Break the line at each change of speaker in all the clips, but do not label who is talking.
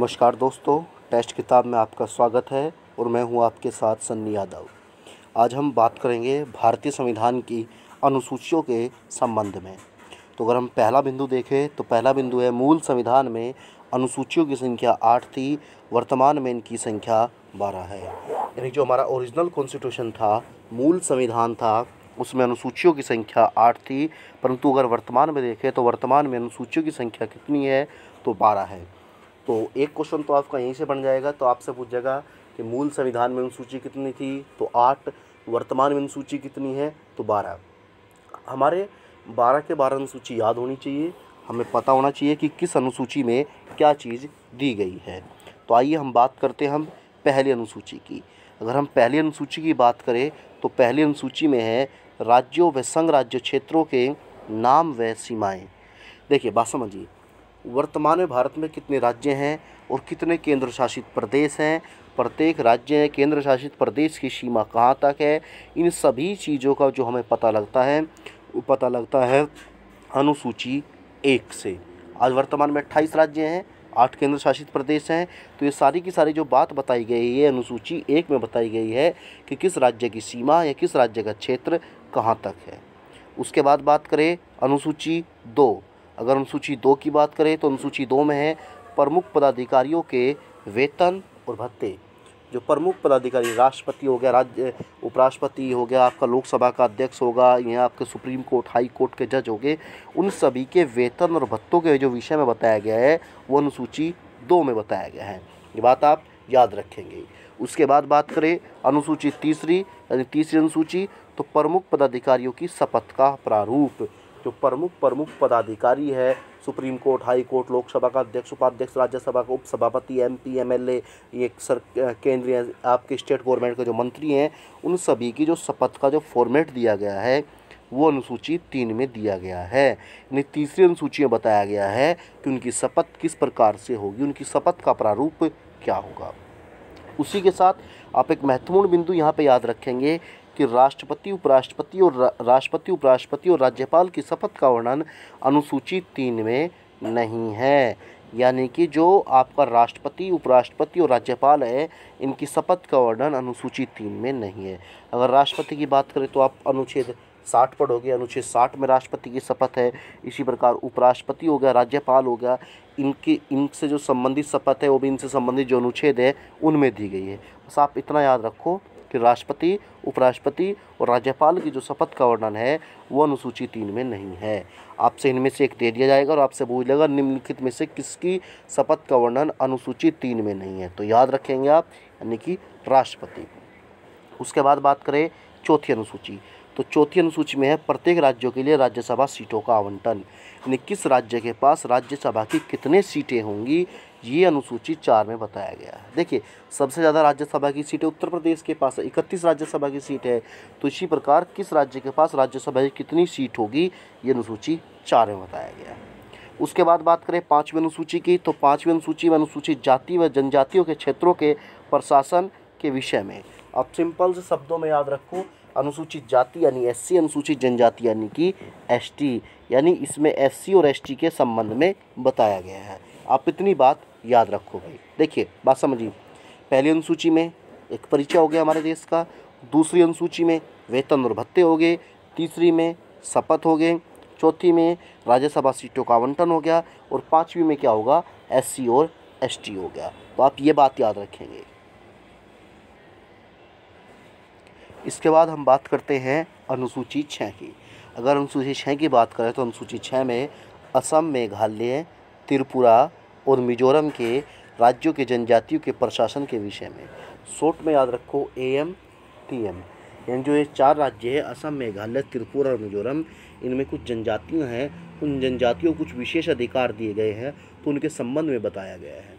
नमस्कार दोस्तों, टेस्ट किताब में आपका स्वागत है और मैं हूँ आपके साथ सन्नी यादव। आज हम बात करेंगे भारतीय संविधान की अनुसूचियों के संबंध में। तो अगर हम पहला बिंदु देखें तो पहला बिंदु है मूल संविधान में अनुसूचियों की संख्या आठ थी, वर्तमान में इनकी संख्या बारह है। यानी जो हमारा ओरिजिनल कॉन्स्टिट्यूशन था, मूल संविधान था, उसमें अनुसूचियों की संख्या आठ थी, परंतु अगर वर्तमान में देखें तो वर्तमान में अनुसूचियों की संख्या कितनी है तो बारह है। तो एक क्वेश्चन तो आपका यहीं से बन जाएगा। तो आपसे पूछेगा कि मूल संविधान में अनुसूची कितनी थी? तो आठ। वर्तमान में अनुसूची कितनी है? तो बारह। हमारे बारह के बारह अनुसूची याद होनी चाहिए। हमें पता होना चाहिए कि किस अनुसूची में क्या चीज़ दी गई है। तो आइए हम बात करते हैं हम पहली अनुसूची की। अगर हम पहली अनुसूची की बात करें तो पहली अनुसूची में है राज्यों व संघ राज्य क्षेत्रों के नाम व सीमाएँ। देखिए, बात समझिए। वर्तमान में भारत में कितने राज्य हैं और कितने केंद्र शासित प्रदेश हैं? प्रत्येक राज्य केंद्र शासित प्रदेश की सीमा कहाँ तक है? इन सभी चीज़ों का जो हमें पता लगता है, पता लगता है अनुसूची एक से। आज वर्तमान में अट्ठाईस राज्य हैं, आठ केंद्र शासित प्रदेश हैं। तो ये सारी की सारी जो बात बताई गई है अनुसूची एक में बताई गई है कि किस राज्य की सीमा या किस राज्य का क्षेत्र कहाँ तक है। उसके बाद बात करें अनुसूची दो। अगर अनुसूची दो की बात करें तो अनुसूची दो में है प्रमुख पदाधिकारियों के वेतन और भत्ते। जो प्रमुख पदाधिकारी, राष्ट्रपति हो गया, राज्य, उपराष्ट्रपति हो गया, आपका लोकसभा का अध्यक्ष होगा, यहाँ आपके सुप्रीम कोर्ट, हाई कोर्ट के जज हो गए उन सभी के वेतन और भत्तों के जो विषय में बताया गया है, वो अनुसूची दो में बताया गया है। ये बात आप याद रखेंगे। उसके बाद बात करें अनुसूची तीसरी, यानी तीसरी अनुसूची तो प्रमुख पदाधिकारियों की शपथ का प्रारूप। जो प्रमुख प्रमुख पदाधिकारी है, supreme court, high court, Lok Sabha का अध्यक्ष, उपाध्यक्ष, राज्यसभा का उपसभापति M P M L A ये सर, केंद्रीय, आपके स्टेट गवर्नमेंट के जो मंत्री हैं, उन सभी की जो शपथ का जो फॉर्मेट दिया गया है, वो अनुसूची तीन में दिया गया है। यानी तीसरी अनुसूची में बताया गया है कि उनकी शपथ किस प्रकार से होगी, उनकी शपथ का प्रारूप क्या होगा। उसी के साथ आप एक महत्वपूर्ण बिंदु यहाँ पे याद रखेंगे कि राष्ट्रपति, उपराष्ट्रपति और राष्ट्रपति, उपराष्ट्रपति और राज्यपाल की शपथ का वर्णन अनुसूची तीन में नहीं है। यानी कि जो आपका राष्ट्रपति, उपराष्ट्रपति और राज्यपाल है, इनकी शपथ का वर्णन अनुसूची तीन में नहीं है। अगर राष्ट्रपति की बात करें तो आप अनुच्छेद साठ पढ़ोगे, अनुच्छेद साठ में राष्ट्रपति की शपथ है, इसी प्रकार उपराष्ट्रपति हो गया, राज्यपाल हो गया, इनकी, इनसे जो संबंधित शपथ है, वो भी इनसे संबंधित जो अनुच्छेद है, उनमें दी गई है। बस आप इतना याद रखो कि राष्ट्रपति, उपराष्ट्रपति और राज्यपाल की जो शपथ का वर्णन है, वो अनुसूची तीन में नहीं है। आपसे इनमें से एक दे दिया जाएगा और आपसे पूछ लेगा निम्नलिखित में से किसकी शपथ का वर्णन अनुसूची तीन में नहीं है। तो याद रखेंगे आप, यानी कि राष्ट्रपति। उसके बाद बात करें चौथी अनुसूची। तो चौथी अनुसूची में है प्रत्येक राज्यों के लिए राज्यसभा सीटों का आवंटन। यानी किस राज्य के पास राज्यसभा की कितने सीटें होंगी ये अनुसूची चार में बताया गया है। देखिए, सबसे ज़्यादा राज्यसभा की सीटें उत्तर प्रदेश के पास है इकतीस राज्यसभा की सीट है। तो इसी प्रकार किस राज्य के पास राज्यसभा की कितनी सीट होगी, ये अनुसूची चार में बताया गया है। उसके बाद बात करें पाँचवीं अनुसूची की तो पाँचवीं अनुसूची में अनुसूचित जाति व जनजातियों के क्षेत्रों के प्रशासन के विषय में। अब सिंपल से शब्दों में याद रखो, अनुसूचित जाति यानी एससी, अनुसूचित जनजाति यानी कि एसटी, यानी इसमें एससी और एसटी के संबंध में बताया गया है। आप इतनी बात याद रखो। भाई देखिए, बात समझिए पहली अनुसूची में एक परिचय हो गया हमारे देश का, दूसरी अनुसूची में वेतन और भत्ते हो गए, तीसरी में शपथ हो गए, चौथी में राज्यसभा सीटों का आवंटन हो गया और पाँचवीं में क्या होगा, एससी और एसटी हो गया। तो आप ये बात याद रखेंगे। इसके बाद हम बात करते हैं अनुसूची छः की। अगर अनुसूची छः की बात करें तो अनुसूची छः में असम, मेघालय, त्रिपुरा और मिजोरम के राज्यों के जनजातियों के प्रशासन के विषय में। शॉर्ट में याद रखो ए एम टी एम यानी जो ये चार राज्य है, असम, मेघालय, त्रिपुरा और मिजोरम, इनमें कुछ जनजातियाँ हैं। उन जनजातियों को कुछ विशेष अधिकार दिए गए हैं तो उनके संबंध में बताया गया है।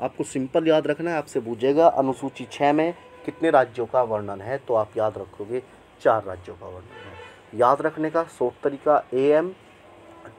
आपको सिंपल याद रखना है, आपसे पूछेगा, अनुसूची छः में कितने राज्यों का वर्णन है? तो आप याद रखोगे, चार राज्यों का वर्णन है। याद रखने का शॉर्ट तरीका ए एम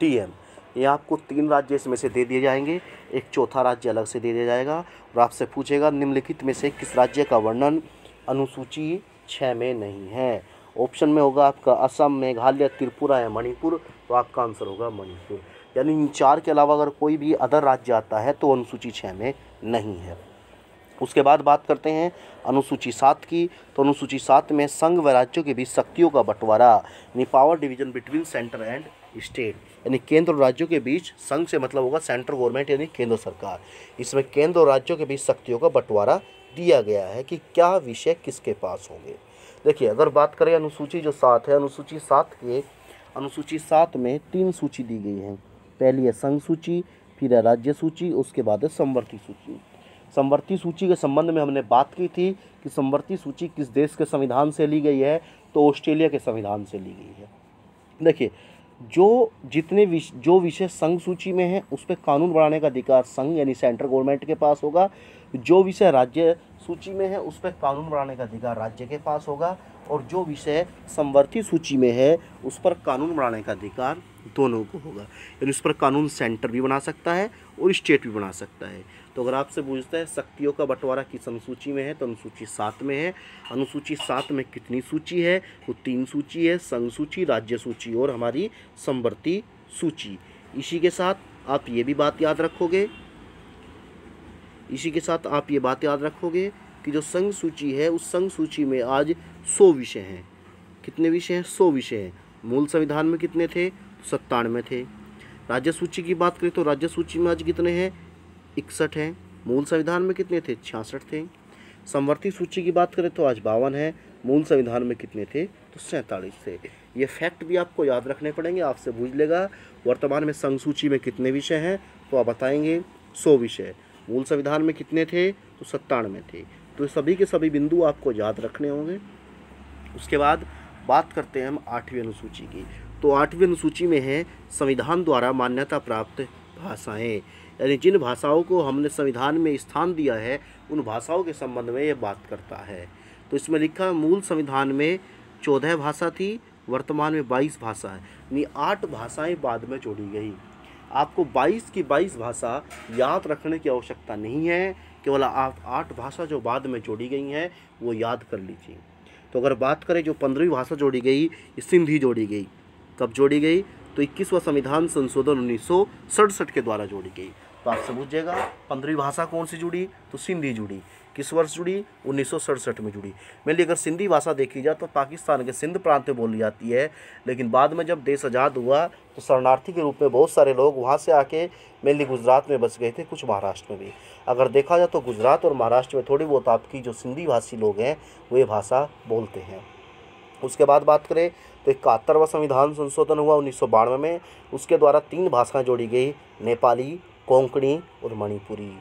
टी एम ये आपको तीन राज्य इसमें से दे दिए जाएँगे। एक चौथा राज्य अलग से दे दिया जाएगा और आपसे पूछेगा, निम्नलिखित में से किस राज्य का वर्णन अनुसूची छः में नहीं है? ऑप्शन में होगा आपका असम, मेघालय, त्रिपुरा या मणिपुर। तो आपका आंसर होगा मणिपुर। यानी इन चार के अलावा अगर कोई भी अदर राज्य आता है तो अनुसूची छः में नहीं है। उसके बाद बात करते हैं अनुसूची सात की। तो अनुसूची सात में संघ व राज्यों के बीच शक्तियों का बंटवारा, यानी power division between centre and state यानी केंद्र और राज्यों के बीच संघ से मतलब होगा सेंट्रल गवर्नमेंट यानी केंद्र सरकार। इसमें केंद्र और राज्यों के बीच शक्तियों का बंटवारा दिया गया है कि क्या विषय किसके पास होंगे। देखिए, अगर बात करें अनुसूची जो सात है, अनुसूची सात के, अनुसूची सात में तीन सूची दी गई है। पहली है संघ सूची, फिर है राज्य सूची, उसके बाद है संवर्ती सूची। संवर्ती सूची के संबंध में हमने बात की थी कि संवर्ती सूची किस देश के संविधान से ली गई है तो ऑस्ट्रेलिया के संविधान से ली गई है। देखिए जो जितने विश, जो विषय संघ सूची में है उस पर कानून बनाने का अधिकार संघ यानी सेंट्रल गवर्नमेंट के पास होगा। जो विषय राज्य सूची में है उस पर कानून बनाने का अधिकार राज्य के पास होगा। और जो विषय संवर्ती सूची में है, उस पर कानून बनाने का अधिकार दोनों को होगा। यानी उस पर कानून सेंटर भी बना सकता है और स्टेट भी बना सकता है। तो अगर आपसे पूछता है, शक्तियों का बंटवारा किस अनुसूची में है तो अनुसूची सात में है। अनुसूची सात में कितनी सूची है? तो तीन सूची है, संघ सूची, राज्य सूची और हमारी संवर्ती सूची। इसी के साथ आप ये भी बात याद रखोगे। इसी के साथ आप ये बात याद रखोगे कि जो संघ सूची है, उस संघ सूची में आज सौ विषय हैं। कितने विषय हैं? सौ विषय हैं। मूल संविधान में कितने थे? तो सत्तानवे थे। राज्य सूची की बात करें तो राज्य सूची में आज कितने हैं? इकसठ हैं। मूल संविधान में कितने थे? छियासठ थे। समवर्ती सूची की बात करें तो आज बावन है। मूल संविधान में कितने थे? तो सैंतालीस थे। ये फैक्ट भी आपको याद रखने पड़ेंगे, आपसे पूछ लेगा। वर्तमान में संघ सूची में कितने विषय हैं? तो आप बताएँगे, सौ विषय। मूल संविधान में कितने थे? तो सत्तानवे थे। तो सभी के सभी बिंदु आपको याद रखने होंगे। उसके बाद बात करते हैं हम आठवीं अनुसूची की। तो आठवीं अनुसूची में है संविधान द्वारा मान्यता प्राप्त भाषाएँ। यानी जिन भाषाओं को हमने संविधान में स्थान दिया है, उन भाषाओं के संबंध में ये बात करता है। तो इसमें लिखा मूल संविधान में चौदह भाषा थी, वर्तमान में बाईस भाषा है। यानी आठ भाषाएँ बाद में जोड़ी गई। आपको बाईस की बाईस भाषा याद रखने की आवश्यकता नहीं है, केवल आप आठ भाषा जो बाद में जोड़ी गई हैं, वो याद कर लीजिए। तो अगर बात करें जो पंद्रहवीं भाषा जोड़ी गई सिंधी जोड़ी गई। कब जोड़ी गई? तो इक्कीसवा संविधान संशोधन उन्नीस सौ सड़सठ के द्वारा जोड़ी गई। तो आपसे पूछेगा पंद्रहवीं भाषा कौन सी जुड़ी? तो सिंधी जुड़ी। किस वर्ष जुड़ी? उन्नीस सौ सड़सठ में जुड़ी। मेनली अगर सिंधी भाषा देखी जाए तो पाकिस्तान के सिंध प्रांत में बोली जाती है, लेकिन बाद में जब देश आज़ाद हुआ तो शरणार्थी के रूप में बहुत सारे लोग वहाँ से आके मेनली गुजरात में बस गए थे, कुछ महाराष्ट्र में भी। अगर देखा जाए तो गुजरात और महाराष्ट्र में थोड़ी बहुत आपकी जो सिंधी भाषी लोग हैं, वो ये भाषा बोलते हैं। उसके बाद बात करें तो इकहत्तरवा संविधान संशोधन हुआ उन्नीस में। उसके द्वारा तीन भाषाएँ जोड़ी गई, नेपाली कोंकणी और मणिपुरी।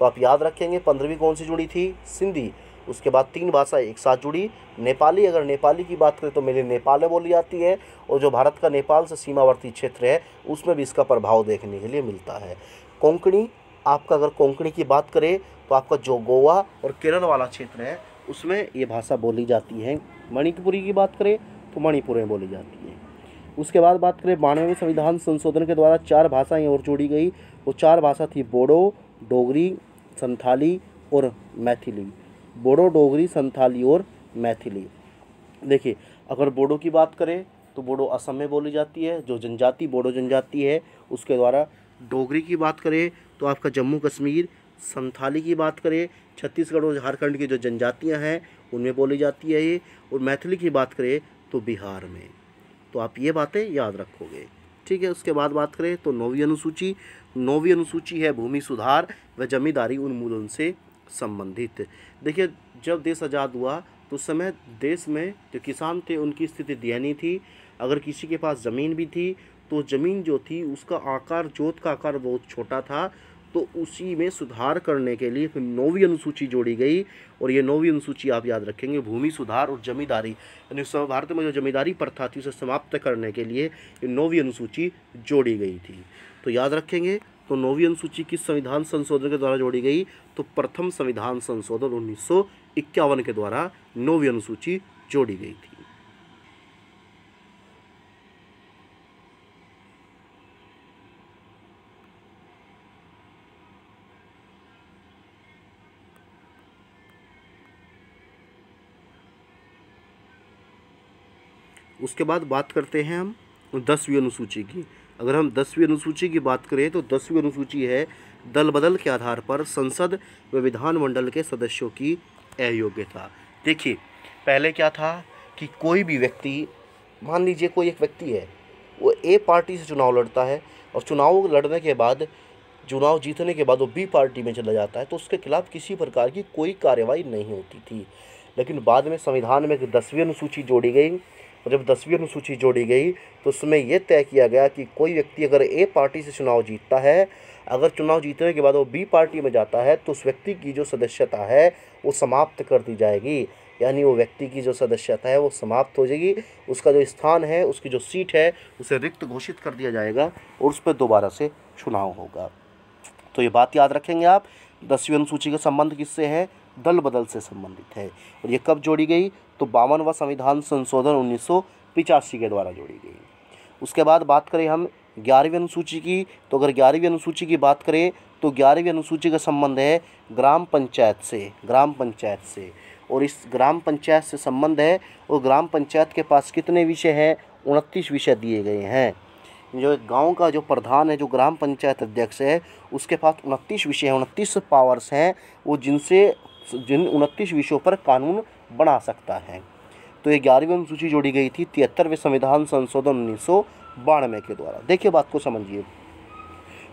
तो आप याद रखेंगे, पंद्रहवीं कौन सी जुड़ी थी? सिंधी। उसके बाद तीन भाषा एक साथ जुड़ी। नेपाली, अगर नेपाली की बात करें तो मेरे नेपाल बोली जाती है और जो भारत का नेपाल से सीमावर्ती क्षेत्र है, उसमें भी इसका प्रभाव देखने के लिए मिलता है। कोंकणी, आपका अगर कोंकणी की बात करें तो आपका जो गोवा और केरल वाला क्षेत्र है, उसमें ये भाषा बोली जाती है। मणिपुरी की बात करें तो मणिपुर में बोली जाती है। उसके बाद बात करें बानवे संविधान संशोधन के द्वारा चार भाषाएँ और जोड़ी गई। वो चार भाषा थी बोडो, डोगरी, संथाली और मैथिली। बोडो, डोगरी, संथाली और मैथिली। देखिए, अगर बोडो की बात करें तो बोडो असम में बोली जाती है, जो जनजाति, बोडो जनजाति है, उसके द्वारा डोगरी की बात करें तो आपका जम्मू कश्मीर, संथाली की बात करें, छत्तीसगढ़ और झारखंड की जो जनजातियाँ हैं, उनमें बोली जाती है ये। और मैथिली की बात करें तो बिहार में। तो आप ये बातें याद रखोगे। ठीक है, उसके बाद बात करें तो नौवीं अनुसूची। नौवीं अनुसूची है भूमि सुधार व जमींदारी उन्मूलन से संबंधित। देखिए, जब देश आज़ाद हुआ तो उस समय देश में जो किसान थे, उनकी स्थिति दयनीय थी। अगर किसी के पास ज़मीन भी थी तो ज़मीन जो थी, उसका आकार, जोत का आकार बहुत छोटा था। तो उसी में सुधार करने के लिए फिर नौवीं अनुसूची जोड़ी गई और ये नौवीं अनुसूची आप याद रखेंगे, भूमि सुधार और जमींदारी। यानी भारत में जो जमींदारी प्रथा थी, उसे समाप्त करने के लिए ये नौवीं अनुसूची जोड़ी गई थी। तो याद रखेंगे तो नौवीं अनुसूची किस संविधान संशोधन के द्वारा जोड़ी गई? तो प्रथम संविधान संशोधन उन्नीस सौ इक्यावन के द्वारा नौवीं अनुसूची जोड़ी गई थी। उसके बाद बात करते हैं हम दसवीं अनुसूची की। अगर हम दसवीं अनुसूची की बात करें तो दसवीं अनुसूची है दल बदल के आधार पर संसद व विधानमंडल के सदस्यों की अयोग्यता। देखिए, पहले क्या था कि कोई भी व्यक्ति, मान लीजिए कोई एक व्यक्ति है, वो ए पार्टी से चुनाव लड़ता है और चुनाव लड़ने के बाद, चुनाव जीतने के बाद वो बी पार्टी में चला जाता है तो उसके खिलाफ किसी प्रकार की कोई कार्रवाई नहीं होती थी। लेकिन बाद में संविधान में एक दसवीं अनुसूची जोड़ी गई और जब दसवीं अनुसूची जोड़ी गई तो उसमें यह तय किया गया कि कोई व्यक्ति अगर ए पार्टी से चुनाव जीतता है, अगर चुनाव जीतने के बाद वो बी पार्टी में जाता है तो उस व्यक्ति की जो सदस्यता है, वो समाप्त कर दी जाएगी। यानी वो व्यक्ति की जो सदस्यता है, वो समाप्त हो जाएगी। उसका जो स्थान है, उसकी जो सीट है, उसे रिक्त घोषित कर दिया जाएगा और उस पर दोबारा से चुनाव होगा। तो ये बात याद रखेंगे आप, दसवीं अनुसूची का संबंध किससे है? दल बदल से संबंधित है। और ये कब जोड़ी गई? तो बावनवा संविधान संशोधन उन्नीस के द्वारा जोड़ी गई। उसके बाद बात करें हम ग्यारहवीं अनुसूची की तो अगर ग्यारहवीं अनुसूची की बात करें तो ग्यारहवीं अनुसूची का संबंध है ग्राम पंचायत से, ग्राम पंचायत से। और इस ग्राम पंचायत से संबंध है, और ग्राम पंचायत के पास कितने विषय हैं? उनतीस विषय दिए गए हैं। जो गाँव का जो प्रधान है, जो ग्राम पंचायत अध्यक्ष है, उसके पास उनतीस विषय हैं, उनतीस पावर्स हैं, वो जिनसे, जिन उनतीस विषयों पर कानून बना सकता है। तो ये ग्यारहवीं अनुसूची जोड़ी गई थी तिहत्तरवें संविधान संशोधन उन्नीस सौ बानवे के द्वारा। देखिए बात को समझिए।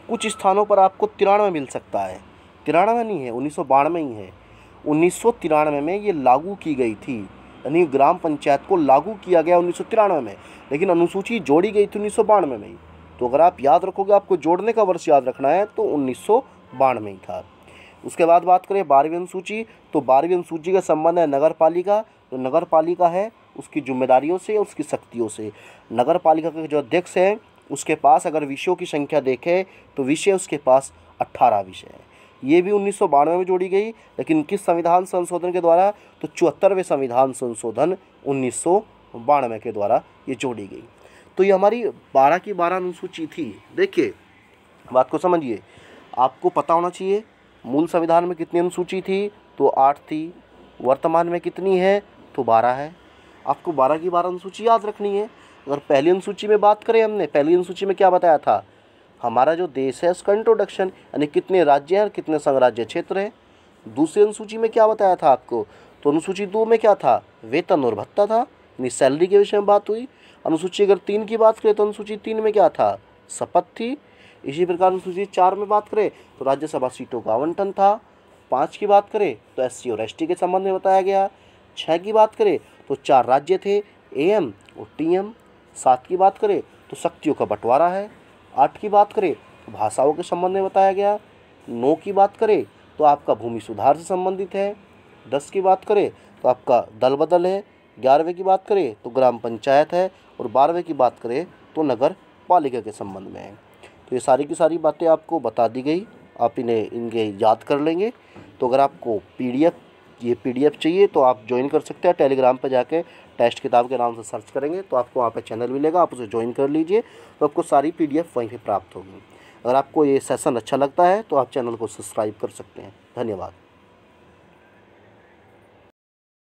कुछ स्थानों पर आपको तिरानवे मिल सकता है। तिरानवे नहीं है, उन्नीस सौ बानवे ही है। उन्नीस सौ तिरानवे में ये लागू की गई थी। यानी ग्राम पंचायत को लागू किया गया उन्नीस सौ तिरानवे में, लेकिन अनुसूची जोड़ी गई थी उन्नीस बानवे में ही। तो अगर आप याद रखोगे, आपको जोड़ने का वर्ष याद रखना है तो उन्नीस सौ बानवे ही था। उसके बाद बात करें बारहवीं अनुसूची तो बारहवीं अनुसूची का संबंध है नगर पालिका जो नगर पालिका है उसकी जिम्मेदारियों से, उसकी शक्तियों से। नगर पालिका के जो अध्यक्ष हैं, उसके पास अगर विषयों की संख्या देखें तो विषय उसके पास अट्ठारह विषय हैं। ये भी उन्नीस सौ बानवे में जोड़ी गई, लेकिन किस संविधान संशोधन के द्वारा? तो चौहत्तरवें संविधान संशोधन उन्नीस सौ बानवे के द्वारा ये जोड़ी गई। तो ये हमारी बारह की बारह अनुसूची थी। देखिए, बात को समझिए। आपको पता होना चाहिए मूल संविधान में कितनी अनुसूची थी? तो आठ थी। वर्तमान में कितनी है? तो बारह है। आपको बारह की बारह अनुसूची याद रखनी है। अगर पहली अनुसूची में बात करें हमने, पहली अनुसूची में क्या बताया था? हमारा जो देश है, उसका इंट्रोडक्शन यानी कितने राज्य हैं और कितने संघराज्य क्षेत्र हैं। दूसरी अनुसूची में क्या बताया था आपको? तो अनुसूची दो में क्या था? वेतन और भत्ता था, यानी सैलरी के विषय में बात हुई। अनुसूची अगर तीन की बात करें तो अनुसूची तीन में क्या था? शपथ थी। इसी प्रकार अनुसूची चार में बात करें तो राज्यसभा सीटों का आवंटन था, पाँच की बात करें तो एससी और एसटी के संबंध में बताया गया। छः की बात करें तो चार राज्य थे ए और टीएम। सात की बात करें तो शक्तियों का बंटवारा है। आठ की बात करें तो भाषाओं के संबंध में बताया गया। नौ की बात करें तो आपका भूमि सुधार से संबंधित है। दस की बात करें तो आपका दल बदल है। ग्यारहवें की बात करें तो ग्राम पंचायत है और बारहवें की बात करें तो नगर पालिका के संबंध में है। तो ये सारी की सारी बातें आपको बता दी गई। आप इन्हें, इनके याद कर लेंगे। तो अगर आपको पीडीएफ, ये पीडीएफ चाहिए तो आप ज्वाइन कर सकते हैं। टेलीग्राम पर जाके टेस्ट किताब के नाम से सर्च करेंगे तो आपको वहाँ पर चैनल मिलेगा। आप उसे ज्वाइन कर लीजिए तो आपको सारी पीडीएफ वहीं पर प्राप्त होगी। अगर आपको ये सेशन अच्छा लगता है तो आप चैनल को सब्सक्राइब कर सकते हैं। धन्यवाद।